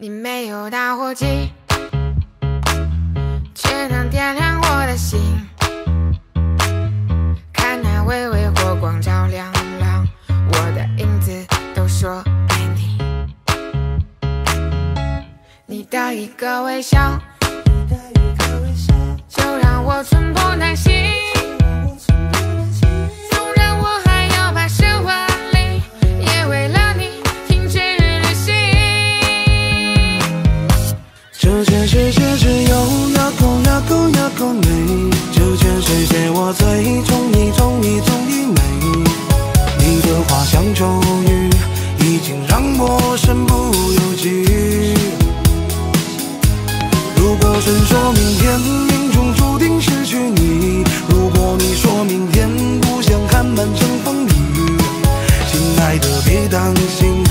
你没有打火机，却能点亮我的心。看那微微火光照亮了我的影子，都说爱你。你的一个微笑，就让我寸步难行。我最中意中意中意你。你的花香秋雨，已经让我身不由己。如果神说明天命中注定失去你，如果你说明天不想看满城风雨，亲爱的别担心，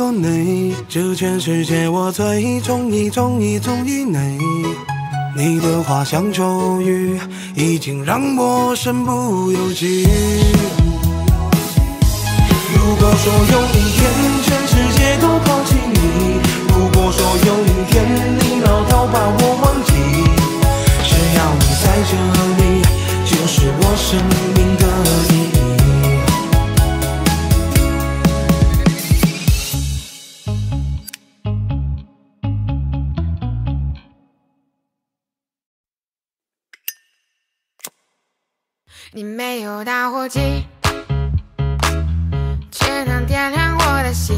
够呀够你，这全世界我最中意中意中意你。你的花香秋雨，已经让我身不由己。如果说有一天全世界都抛弃你，如果说有一天你老到把我忘记，只要你在这里，就是我生命你没有打火机，却能点亮我的心。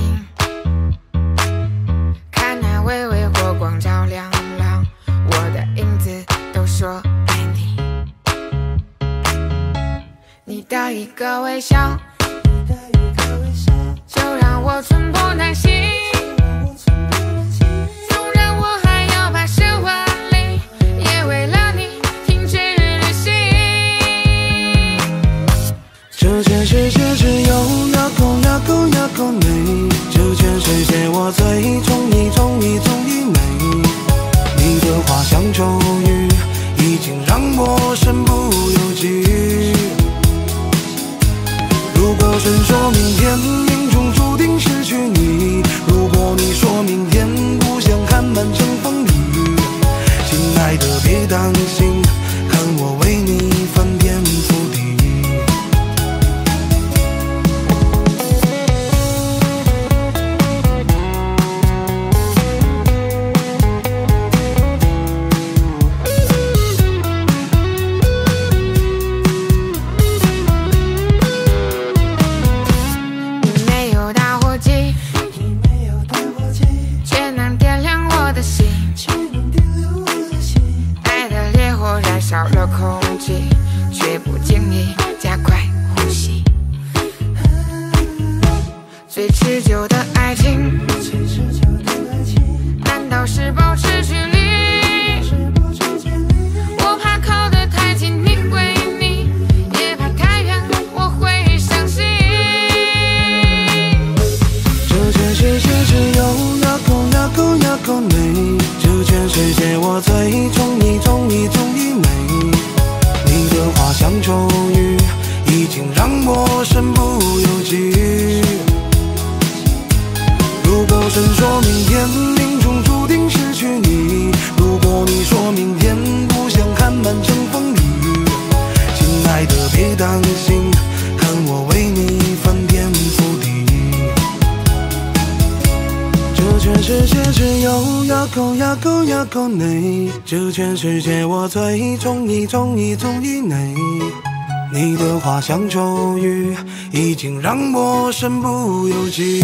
看那微微火光照亮了我的影子，都说爱你。你的一个微笑，就让我寸步难行。我最中意中意中意你。你的花香秋雨，已经让我身不由己。如果神说明天命中注定失去你，如果你说明天不想看满城风雨，亲爱的别担心，总以内你的话像咒语已经让我身不由己。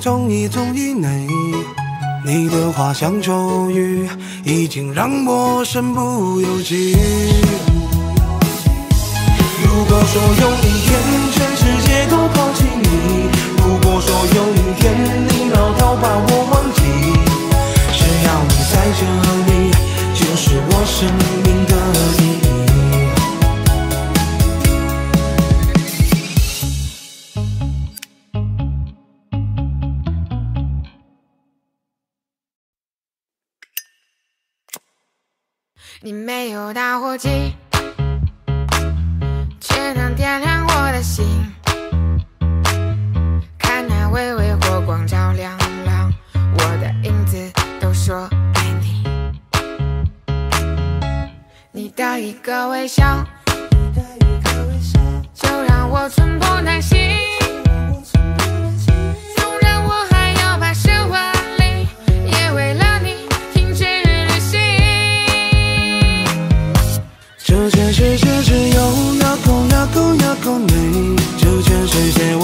中意中意你你的话像咒语已经让我身不由己如果说有一没有打火机。却能点亮我的心。看那微微火光照亮了我的影子都说爱你。你的一个微笑就让我寸步难行。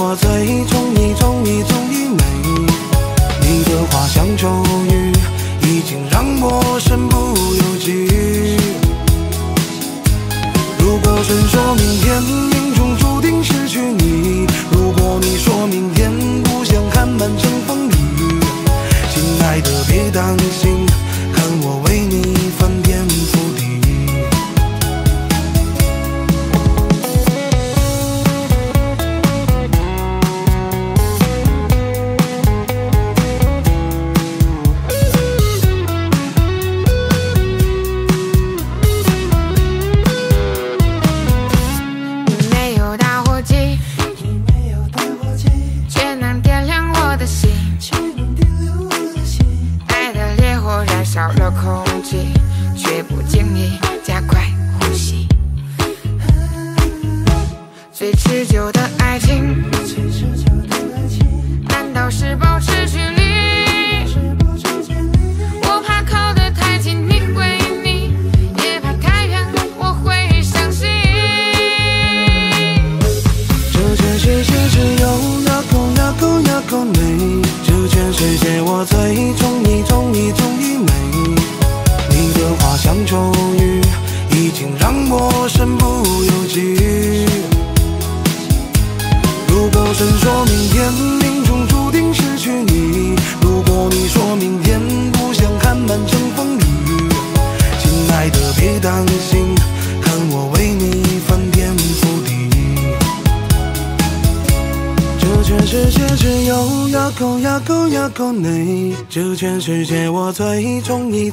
我最中意中意中意你，你的花香咒语已经让我身不由己。如果神说明天命中注定失去你，如果你说明天不想看满城风雨，亲爱的别担心。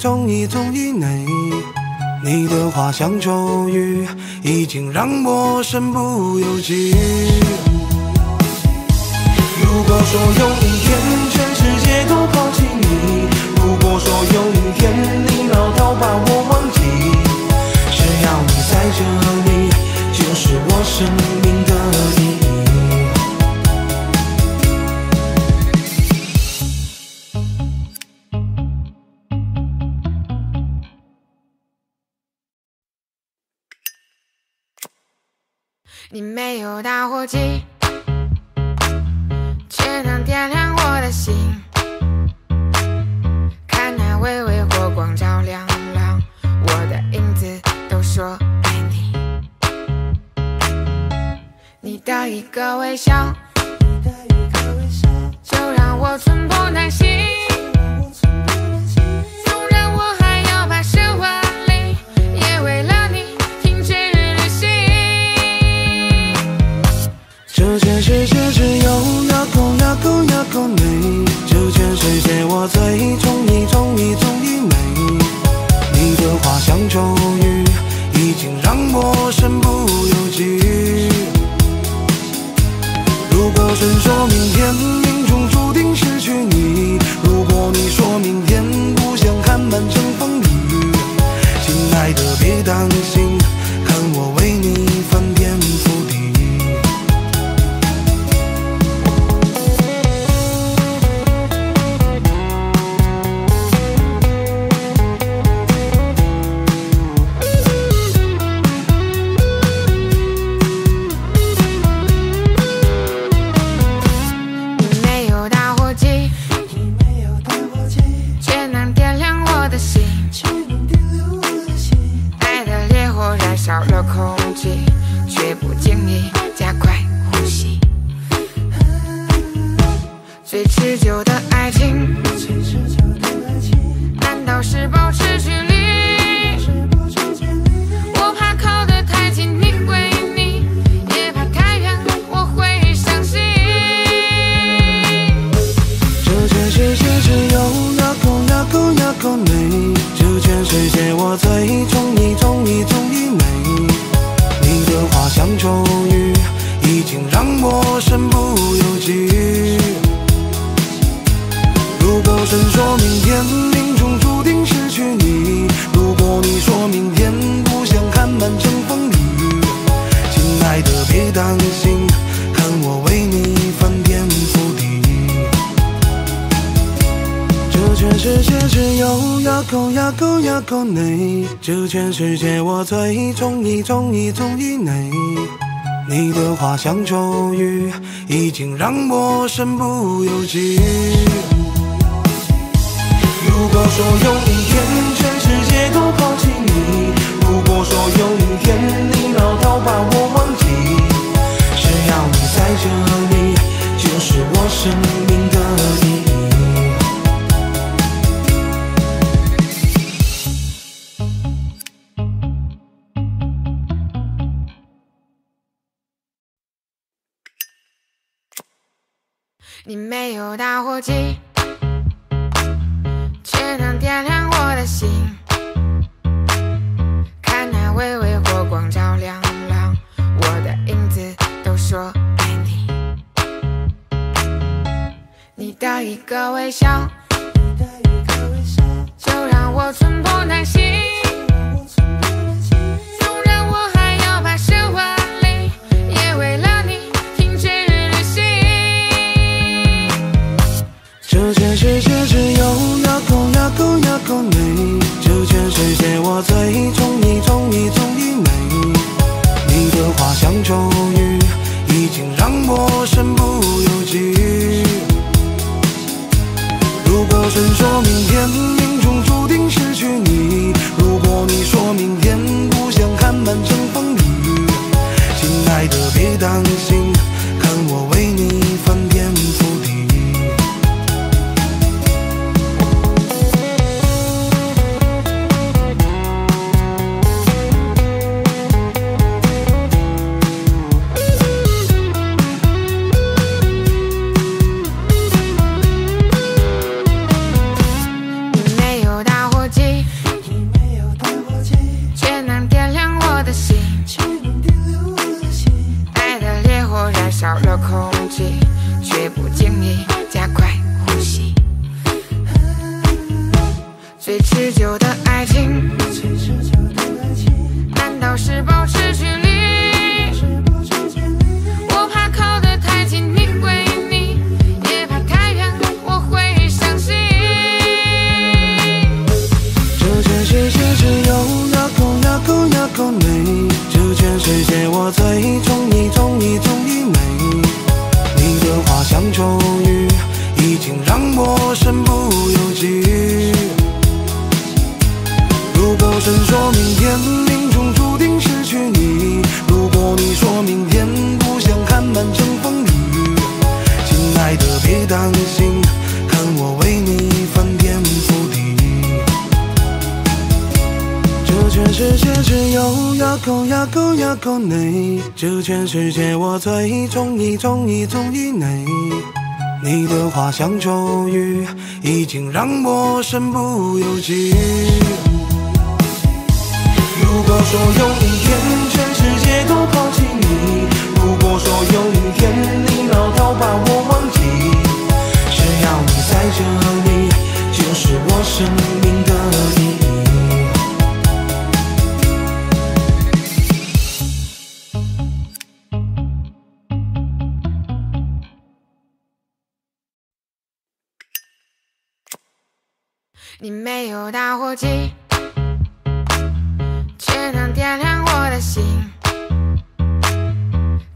中一纵一内你的话像咒语已经让我身不由己。如果说有一天有打火机却能点亮我的心看那微微火光照亮了我的影子都说爱你。你的一个微笑像咒语已经让我身不由己。个微笑。有呀口呀口呀口你，这全世界我最中意中意中意你。你的花香秋雨，已经让我身不由己。如果说有一天全世界都抛弃你，如果说有一天你老到把我忘记，只要你在这里，就是我生命的意你没有打火机，却能点亮我的心。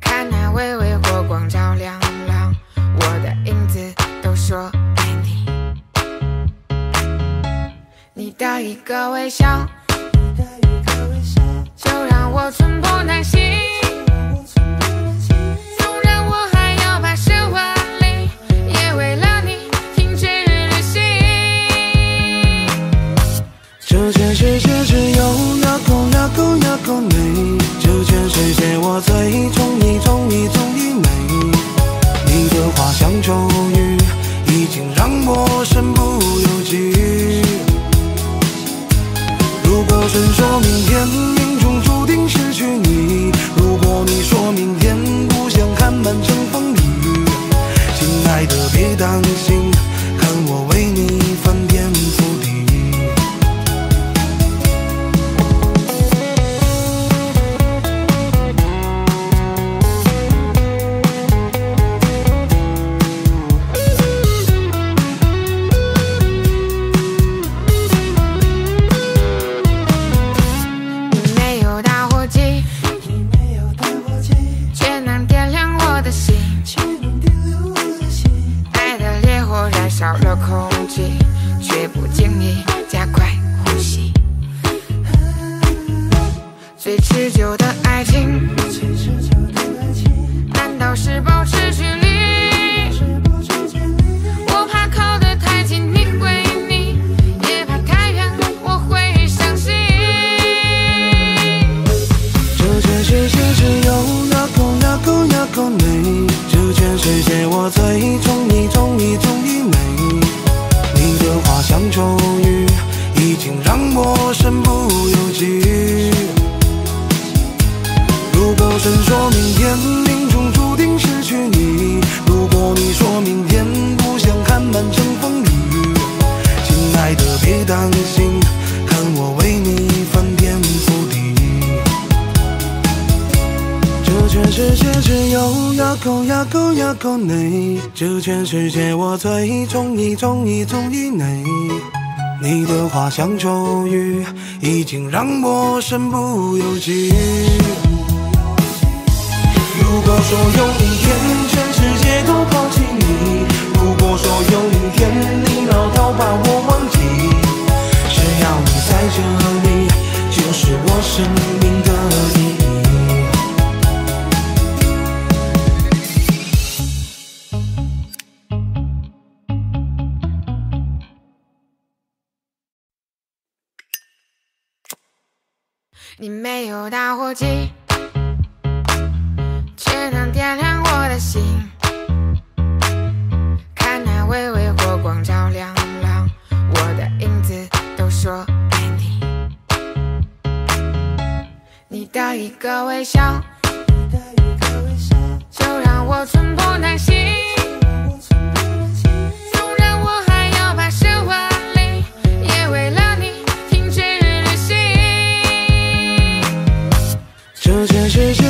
看那微微火光照亮了我的影子，都说爱你。你的一个微笑，就让我寸步难行。全世界只有呀口呀口呀口你，这全世界我最中意中意中意美。你的花香咒语，已经让我身不由己。如果神说明天命中注定失去你，如果你说明天不想看满城风雨，亲爱的别担心，的花香秋雨，已经让我身不由己。如果说有一天全世界都抛弃你，如果说有一天你老到把我忘记，只要你在这里，就是我生命手机这全世界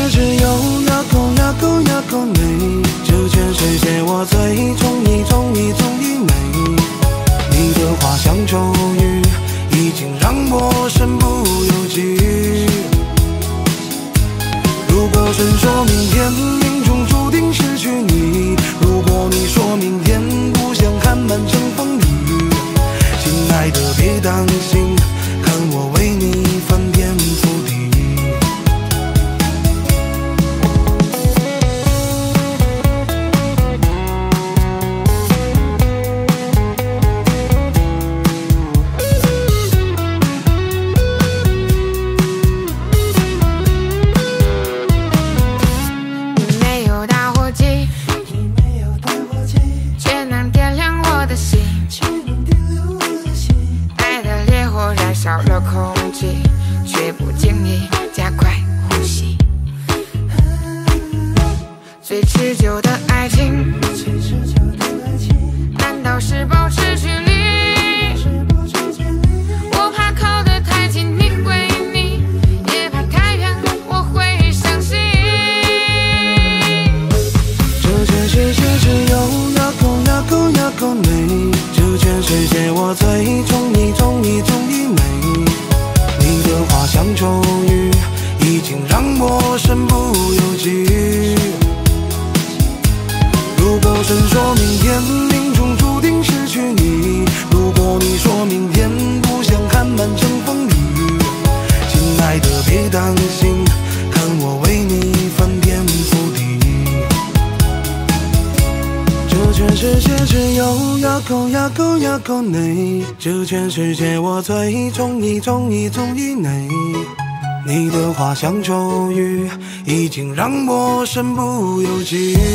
身不由己。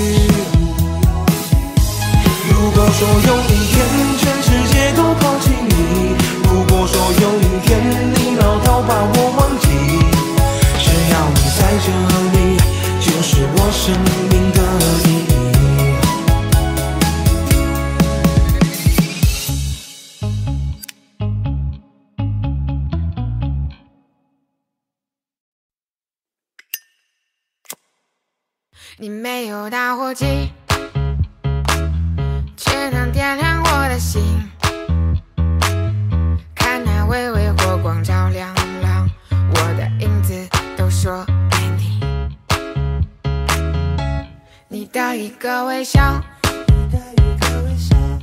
你没有打火机却能点亮我的心。看那微微火光照亮了我的影子都说爱你。你的一个微笑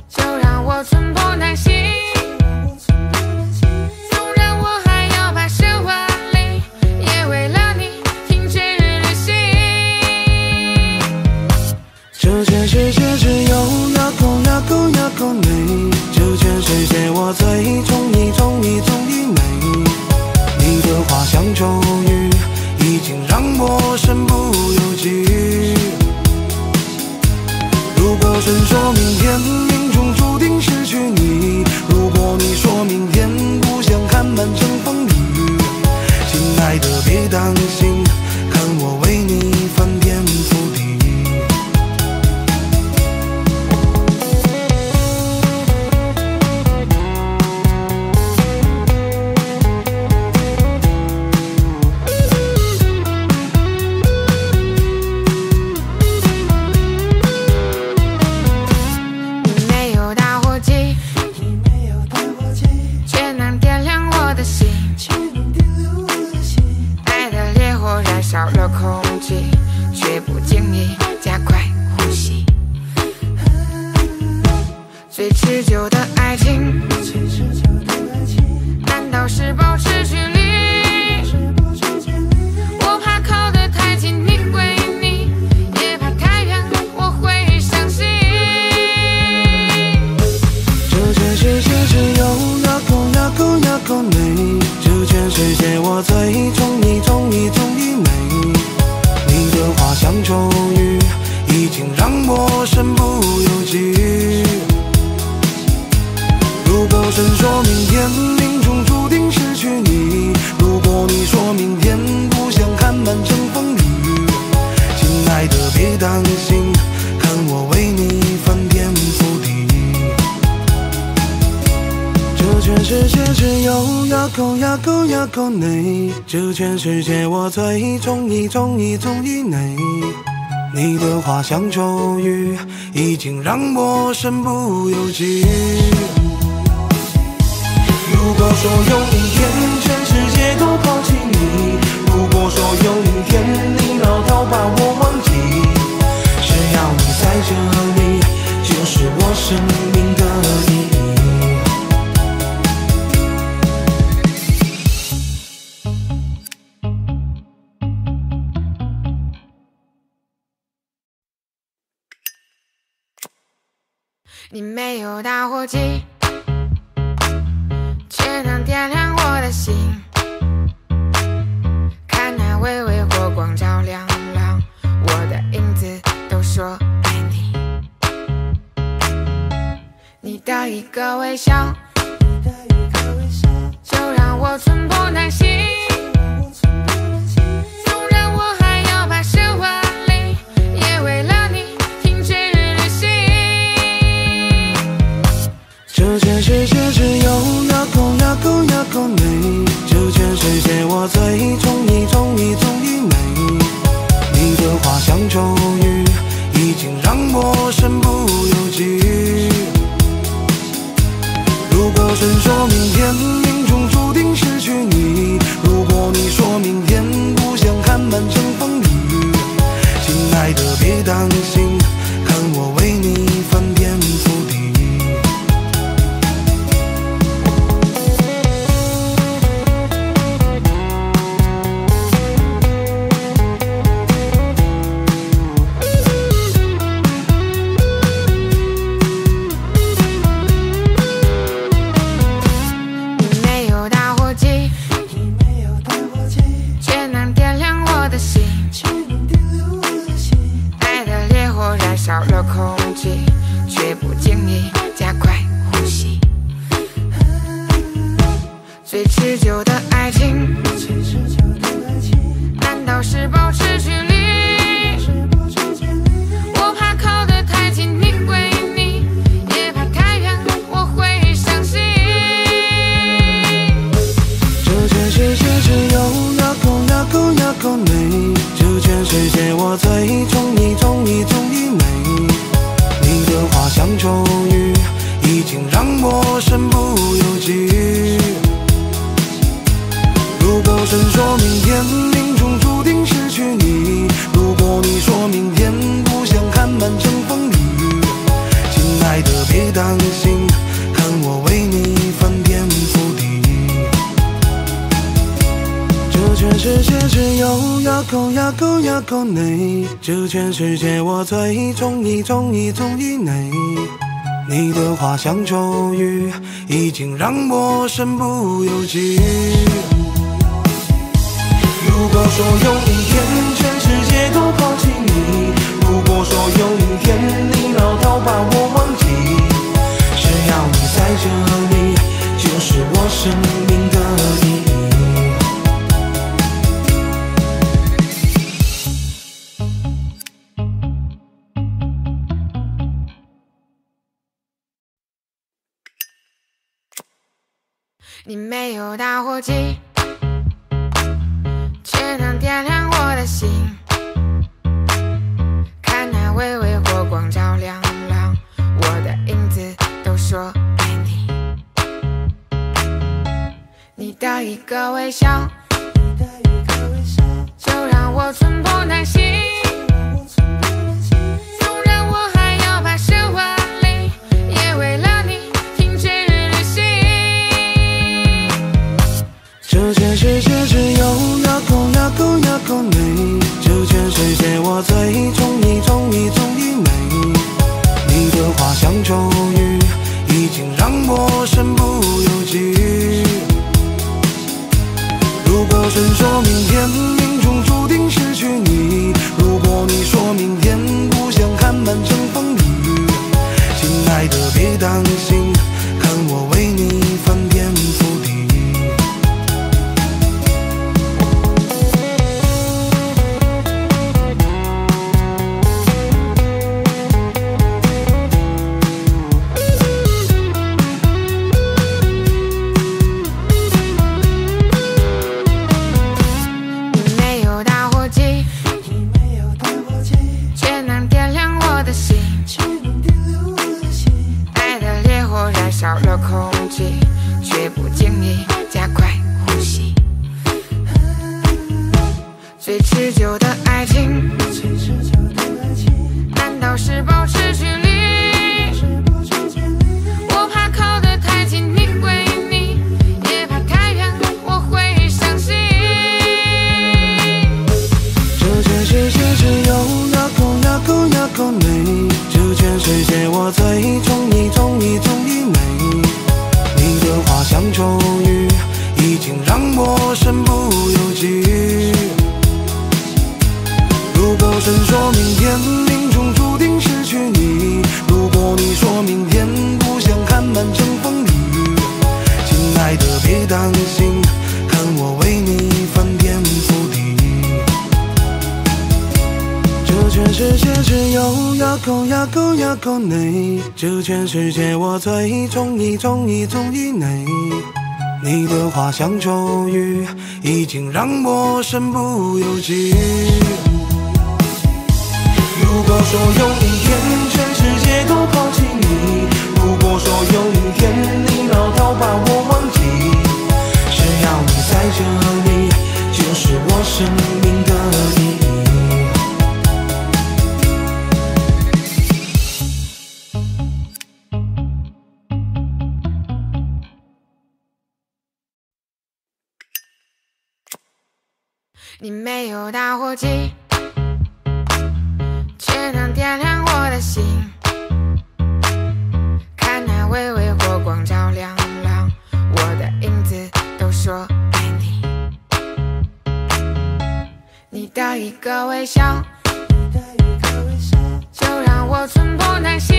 就让我寸步难行。我最中意中意中意你，你的话像咒语，已经让我身不由己。如果真说明天命中注定失去你，如果你说明天不想看满城风雨，亲爱的别担心。有的爱情中意中意中意你你的话像咒语已经让我身不由己如果说有一天全世界都抛弃你如果说有一天没有打火机，却能点亮我的心。看那微微火光照亮了我的影子，都说爱你。你的一个微笑，就让我寸步难行。我最中意中意中意你。你的花香秋雨，已经让我身不由己。如果神说明天命中注定失去你，如果你说明天不想看满城风雨，亲爱的别担心，像咒语已经让我身不一个微笑，就让我寸步难行。纵然我还要跋涉万里，也为了你停止旅行。这全世界只有那口那口那口你，这全世界我最中意中意中意你。你的花香秋雨，已经让我身不神说明天命中注定失去你，如果你说明天不想看满城风雨，亲爱的别担心，全世界只有牙口牙口牙口你，这全世界我最中意中意中意你。你的花香秋雨，已经让我身不由己。如果说有一天全世界都抛弃你，如果说有一天你老到把我忘记，只要你在这里，就是我生命的你没有打火机，却能点亮我的心。看那微微火光照亮了我的影子，都说爱你。你的一个微笑，就让我寸步难行。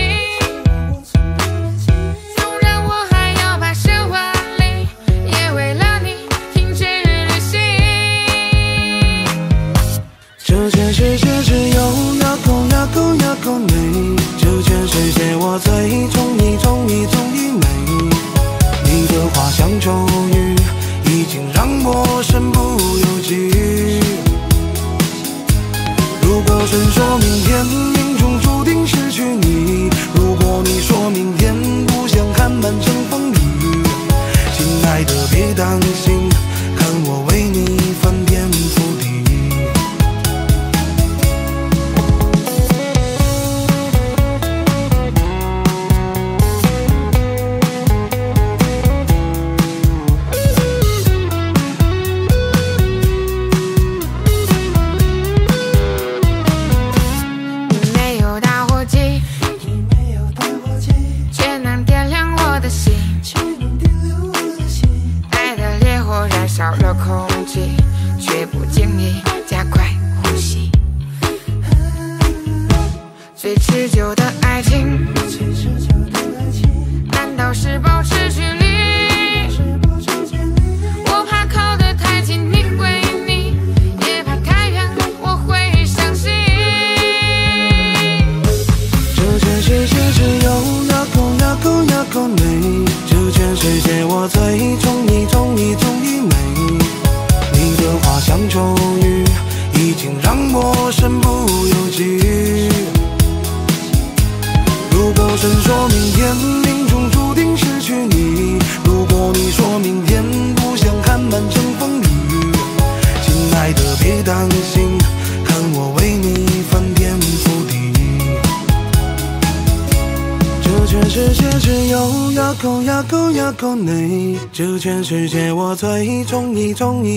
我最中意中意中意你。你的花香秋雨，已经让我身不由己。如果神说明天命中注定失去你，如果你说明天不想看满城风雨，亲爱的别担心，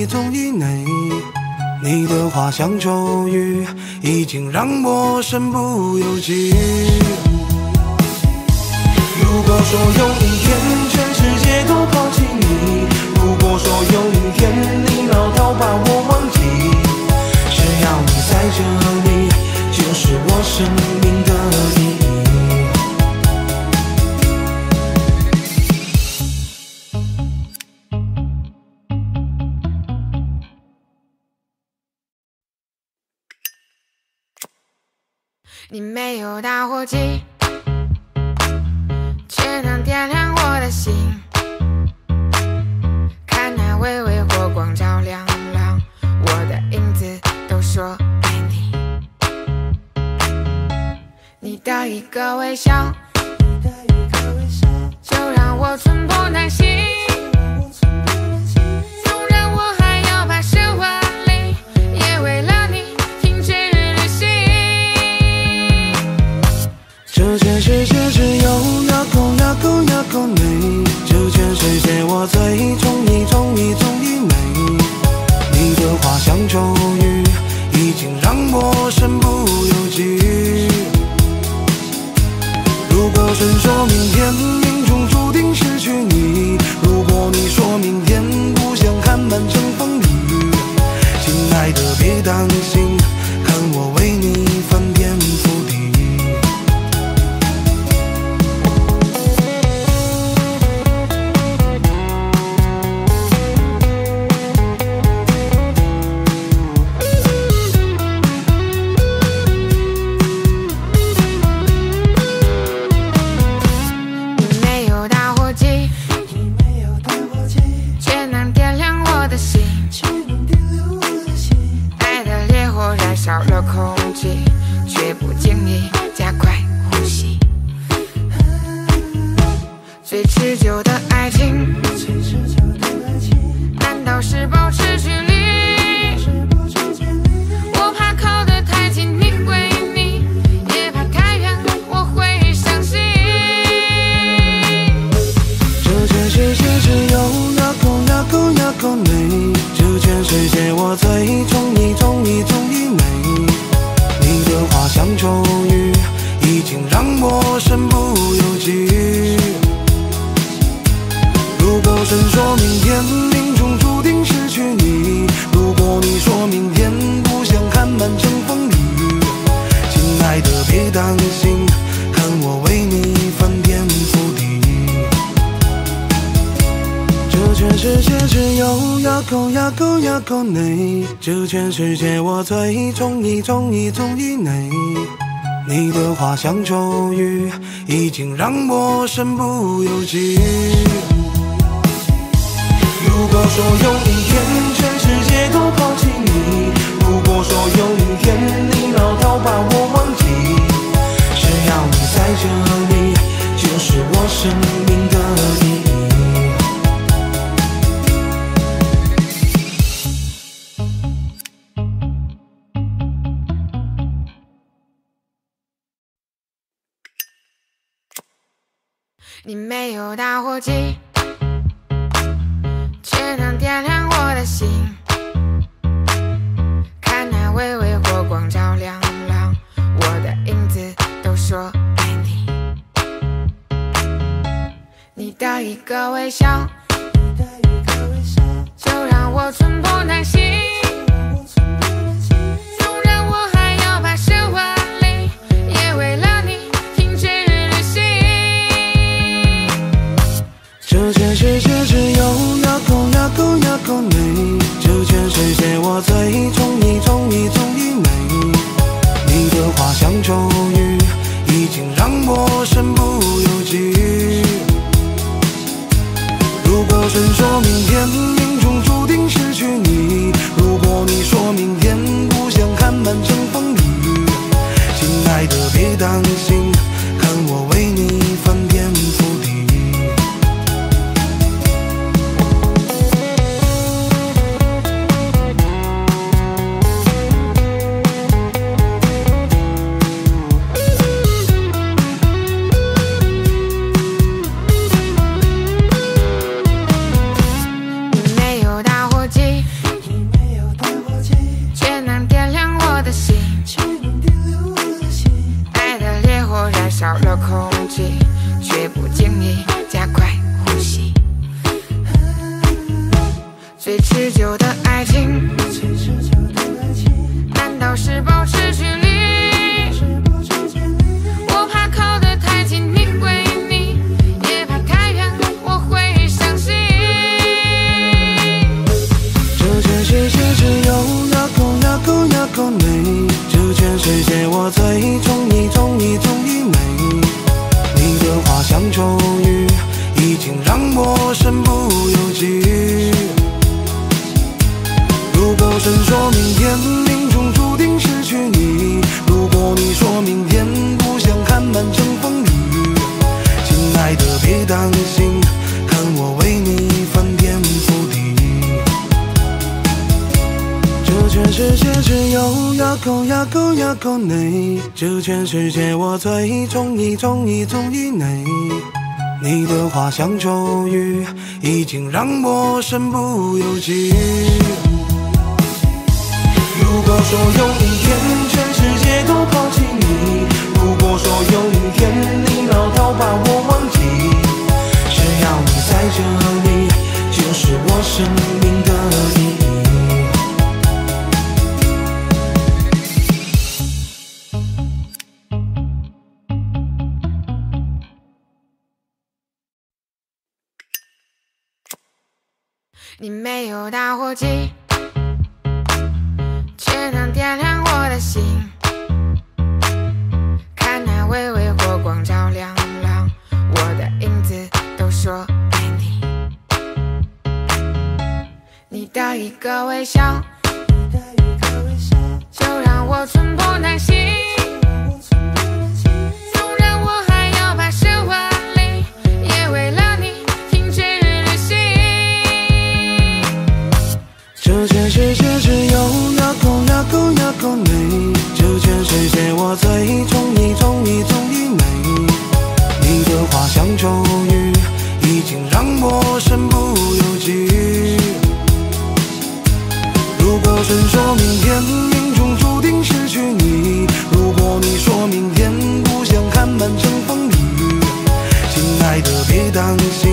总以内你。的话像咒语，已经让我身不由己。如果说有一种一种一种一枚你。的话像咒语，已经让我身不由己。如果神说明天中一纵意内你的话像咒语已经让我身不由己你没有打火机却能点亮我的心。看那微微火光照亮了我的影子都说爱你。你的一个微笑就让我寸步难行。借我最中意中意中意你，你的话像咒语，已经让我身不由己。如果真说明天。世界我最中意，中意，中意你。你的花香咒语，已经让我身不由己。如果说有一天全世界都抛弃你，如果说有一天你老到把我忘记，只要你在这里，就是我生。你没有打火机却能点亮我的心。看那微微火光照亮了我的影子都说爱你。你的一个微笑就让我寸步难行。界只有那口那口那口美，这全世界我最中意中意中意美。你的话像咒语，已经让我身不由己。如果神说明天命中注定失去你，如果你说明天不想看满城风雨，亲爱的别担心。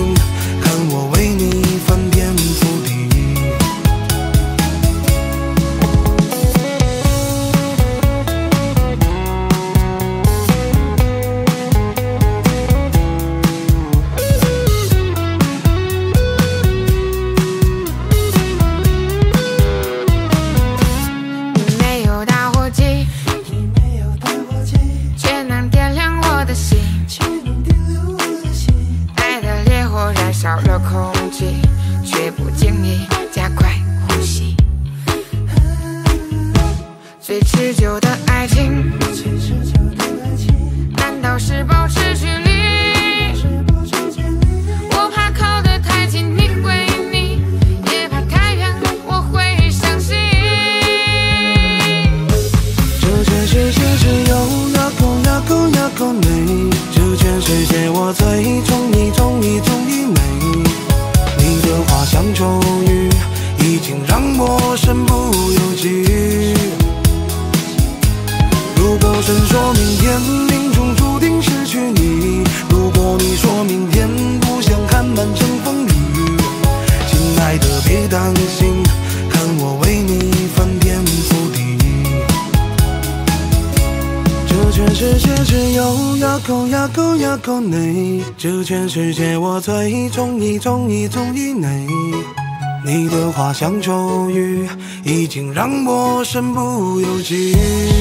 请让我身不由己。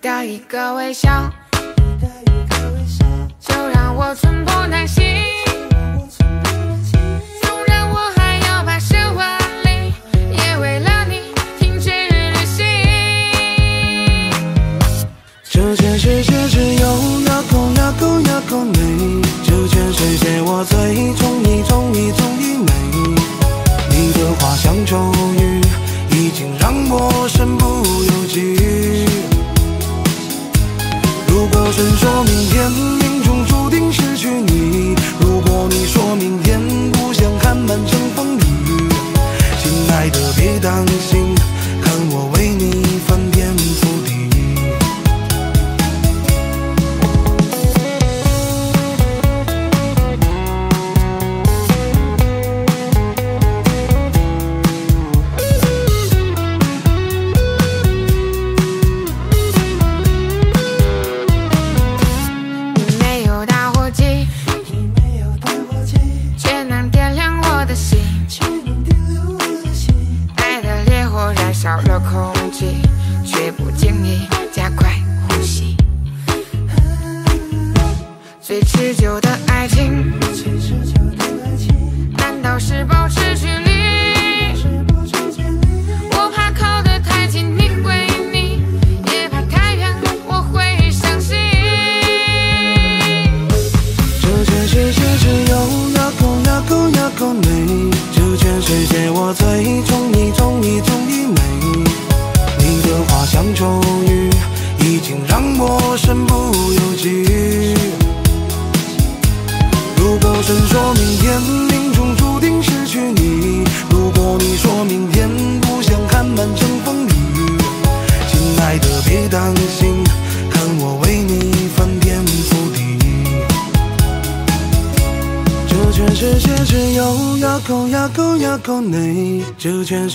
的一个微笑，就让我寸步难行。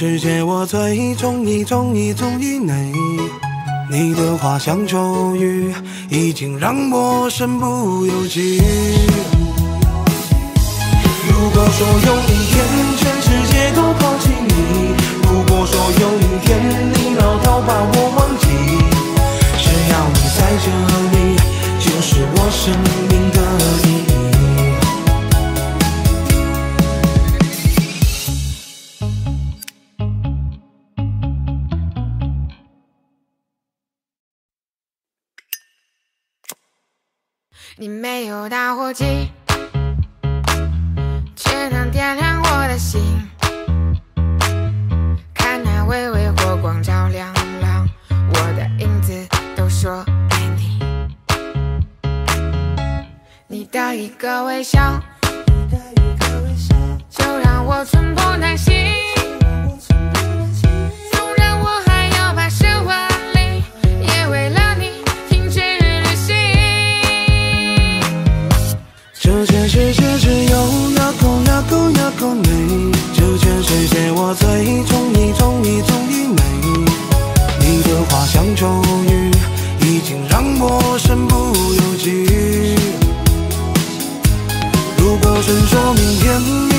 世界我最中意中意中意你你的话像咒语已经让我身不由己如果说有一天全世界都抛弃你如果说有一天你老到把我忘记只要你在这里就是我生命的意你没有打火机却能点亮我的心。看那微微火光照亮了我的影子都说爱你。你的一个微笑就让我寸步难行。够美这全世界我最中意中意中意你你的话像咒语已经让我身不由己。如果真说明天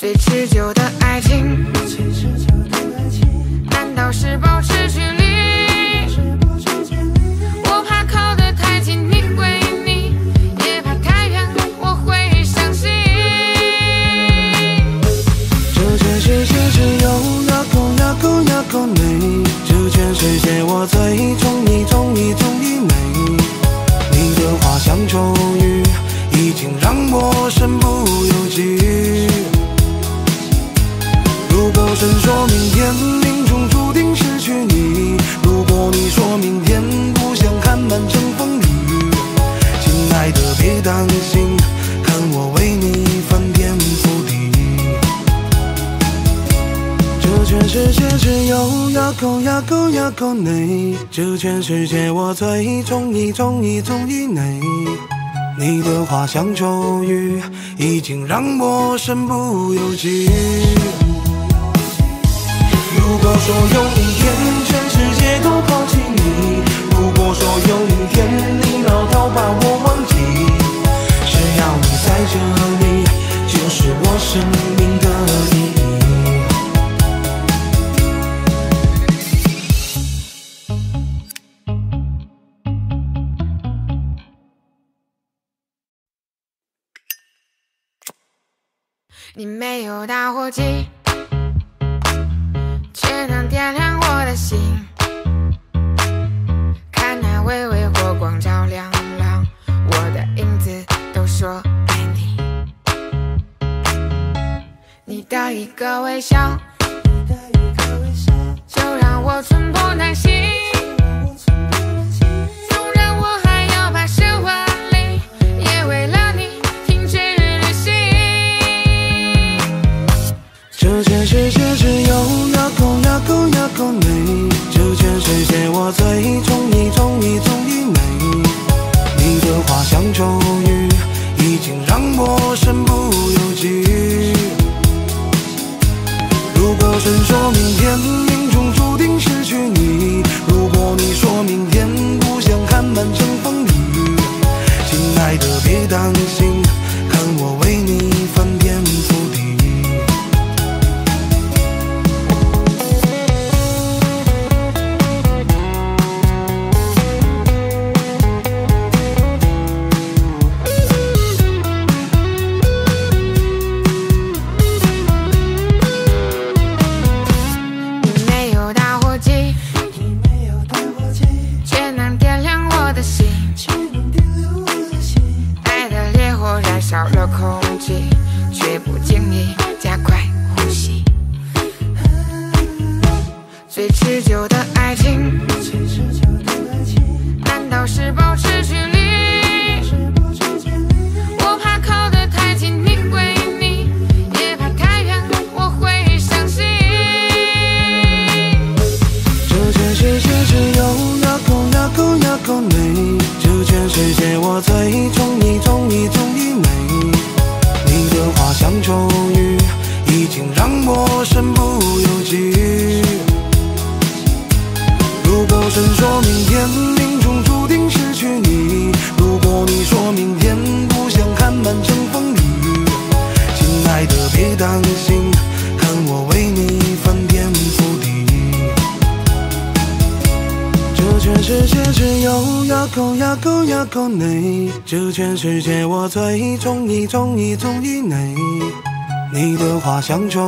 最持久的爱情，难道是保持距离？我怕靠得太近你会腻，也怕太远我会伤心。这全世界只有那个那个那个你，这全世界我最中意中意中意你。你的话像咒世界只有呀个呀个呀个你，这全世界我最中意中意中意你。你的话像咒语，已经让我身不由己。如果说有一天全世界都抛弃你，如果说有一天你老到把我忘记，只要你在这里，就是我生命的你没有打火机，却能点亮我的心。看那微微火光照亮了我的影子，都说爱你。你的一个微笑，就让我寸步难行。那个那个那个你，这全世界我最中意中意中意你。你的话像咒语，已经让我身不由己。如果真说明天命中注定失去你，如果你说明天不想看满城风雨，亲爱的别担心，的话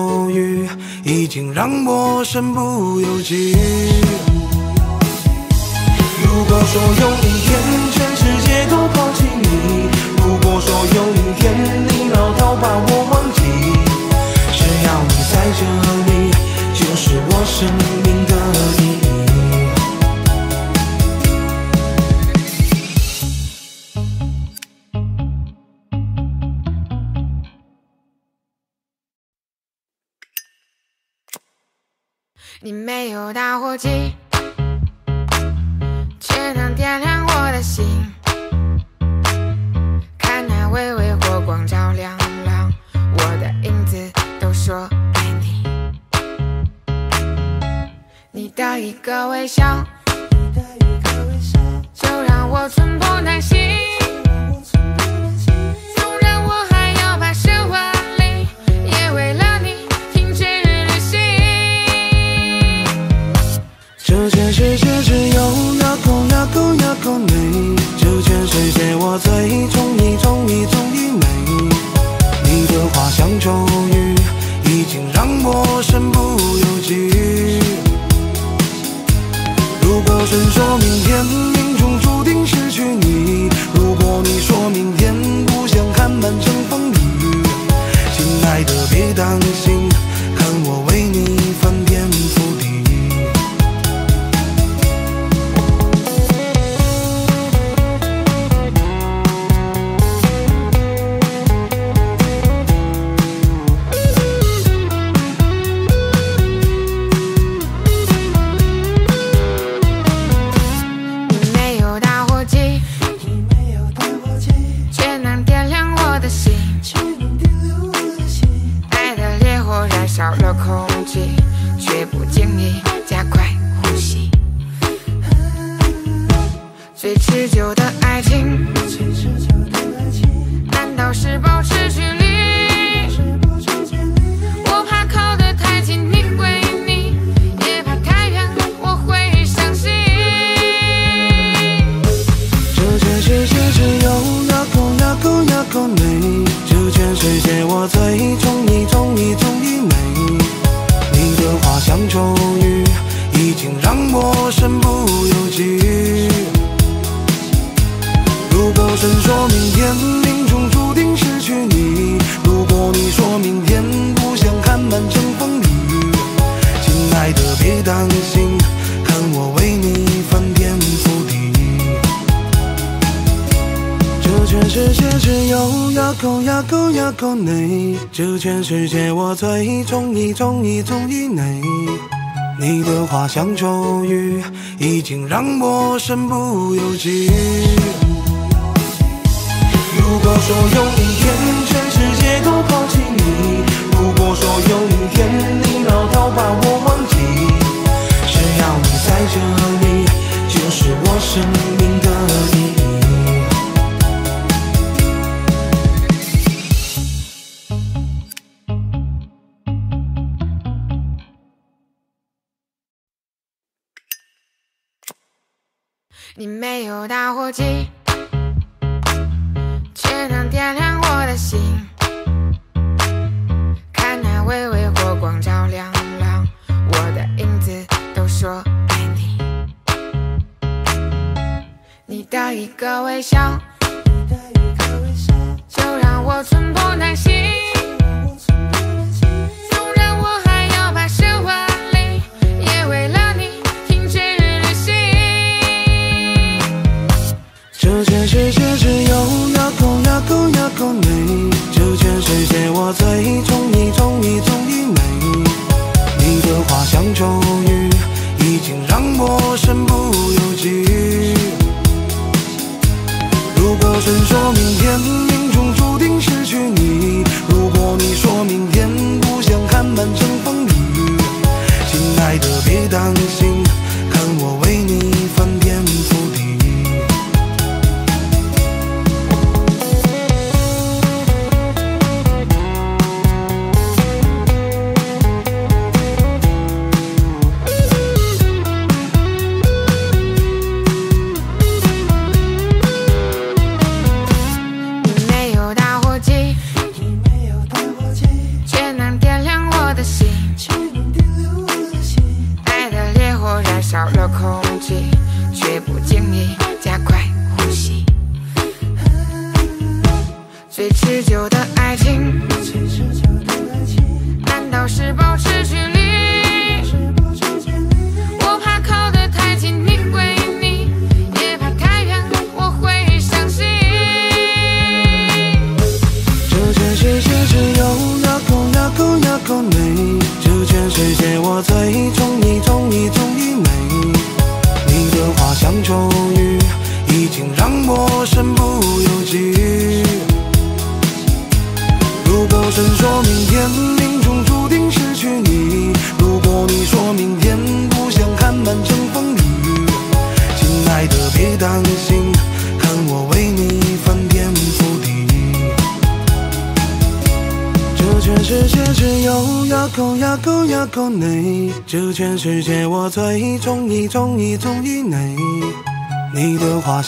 你没有打火机，却能点亮我的心。看那微微火光照亮了我的影子，都说爱你。你的一个微笑，就让我寸步难行。个那个你，这全世界我最中意中意中意你。你的话像咒语，已经让我身不由己。如果神说明天命中注定失去你，如果你说明天不想看满城风雨，亲爱的别担心，全世界我最中意中意中意你。你的话像咒语，已经让我身不由己。如果说有一天全世界都抛弃你，如果说有一天你老到把我忘记，只要你在这里，就是我生命你没有打火机，却能点亮我的心。看那微微火光照亮了我的影子，都说爱你。你的一个微笑，就让我寸步难行。我最中意中意中意你。你的话像咒语，已经让我身不由己。如果真说明天命中注定失去你，如果你说明天不想看满城风雨，亲爱的别担心，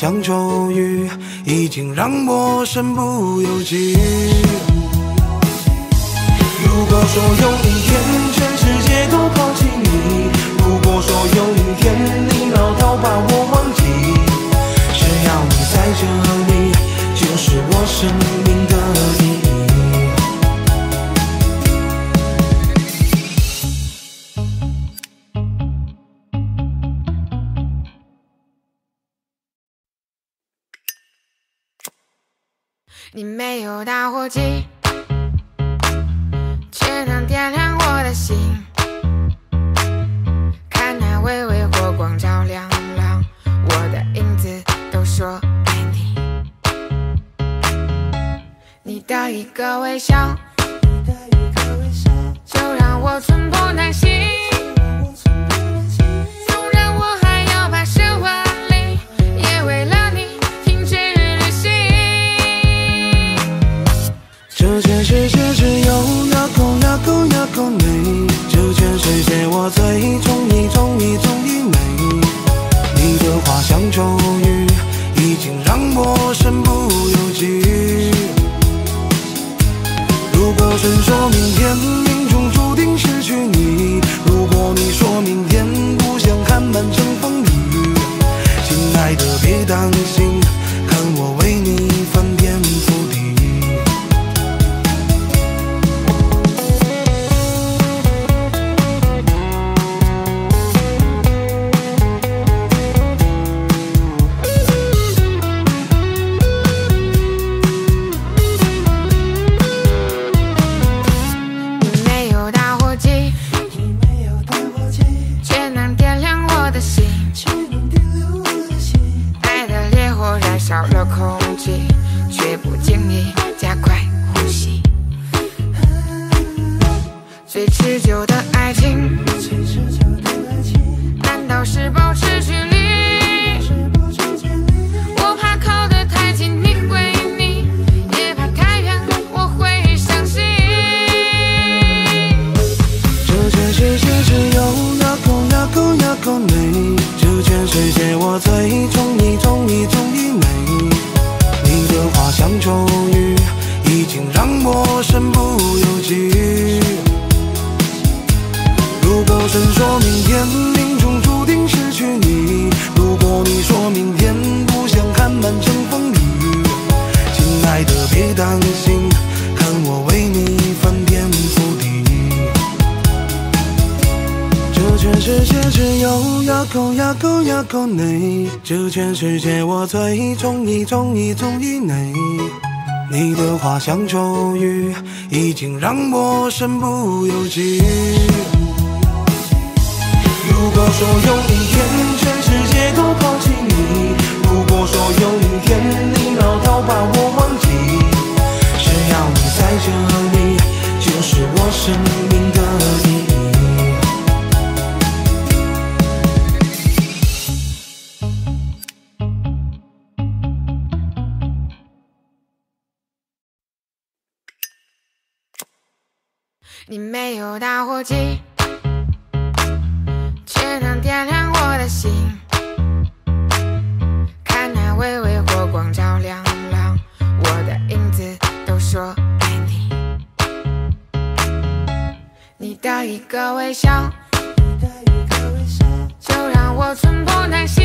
像咒语已经让我身不我寸步难行中一总以内你的话像咒语已经让我身不由己。如果说有一天全世界都抛弃你如果说有一天你老到把我忘记只要你在这里就是我生你没有打火机却能点亮我的心。看那微微火光照亮了我的影子都说爱你。你的一个微笑你的一个微笑就让我寸步难行。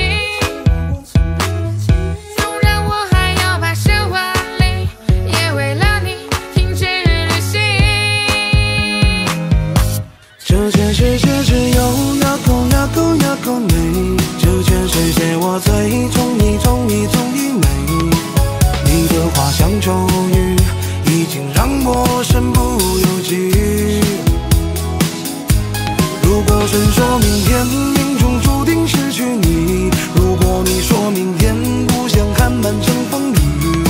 这谢我最中意，中意，中意你。你的话像咒语，已经让我身不由己。如果真说明天命中注定失去你，如果你说明天不想看满城风雨，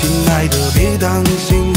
亲爱的别担心。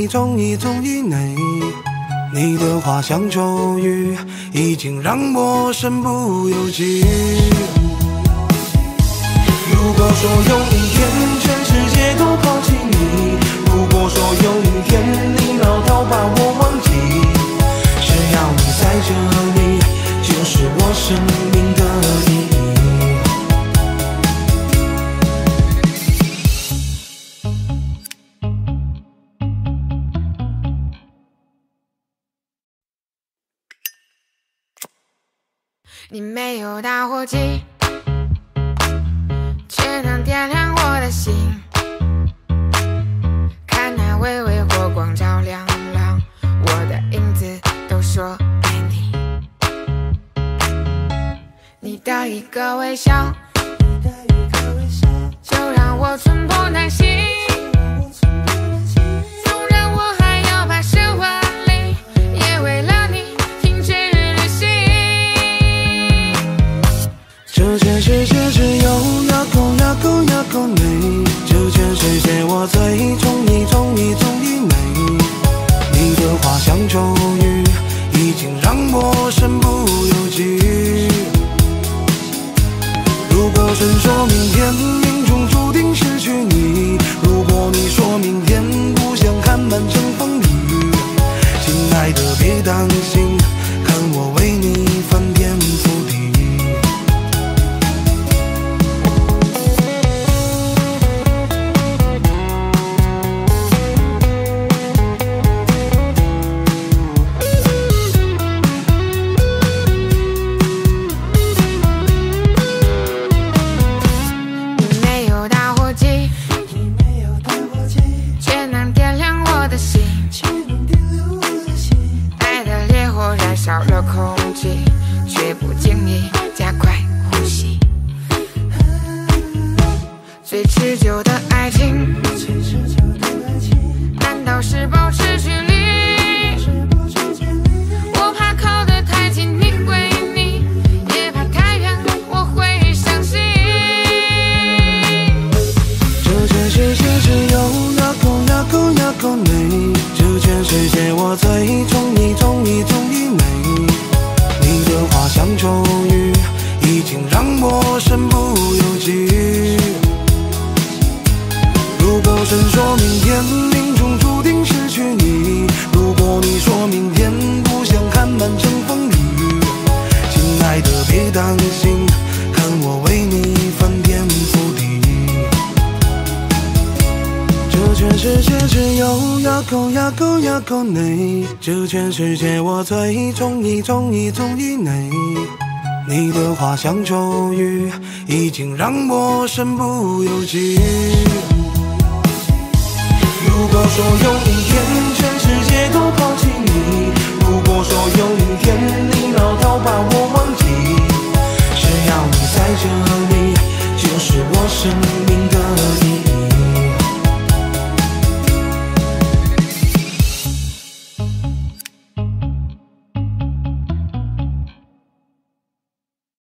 一种一种以你你的话像咒语已经让我身不由己如果说有你 party. 中意中意你你的话像咒语已经让我身不由己